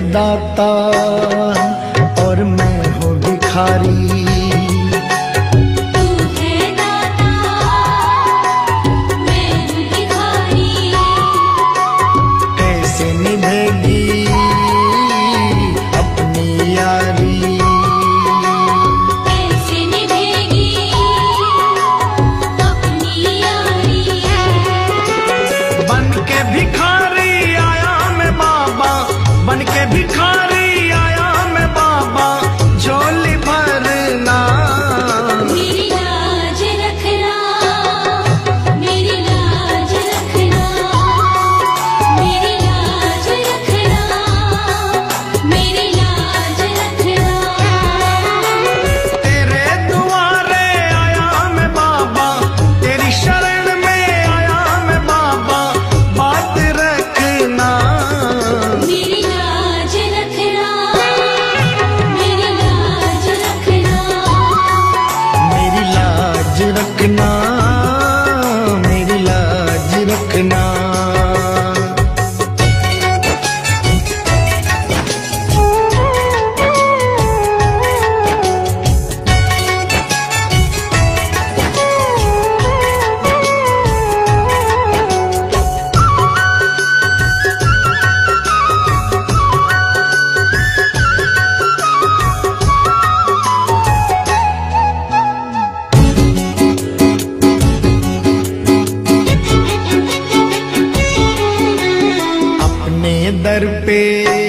दाता और मैं हूँ भिखारी। दर पे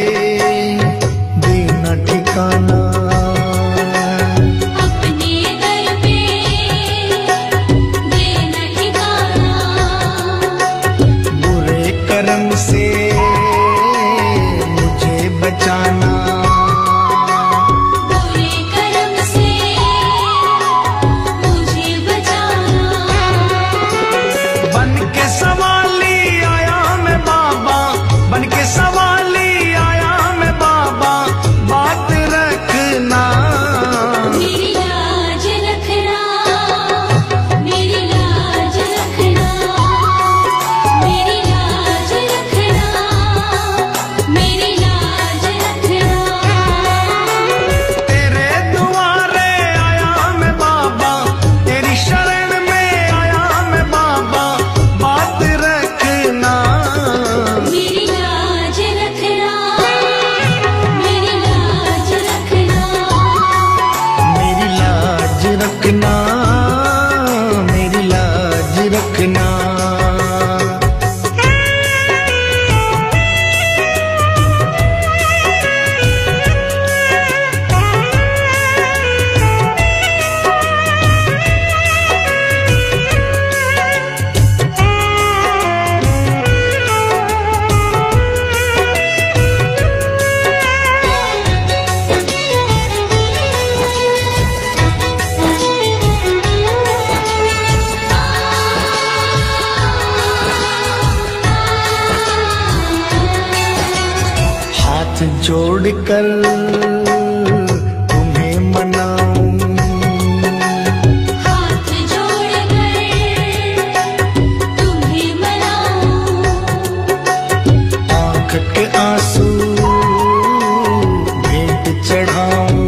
देखना छोड़कर तुम्हें मनाऊं। आँख के आँसू भेंट चढ़ाऊं।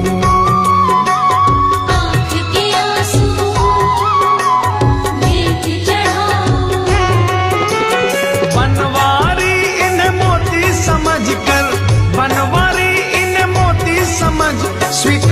बनवारी इन्हें मोती समझ कर પનવારી ઇને મોતી સમજ. સ્વીટ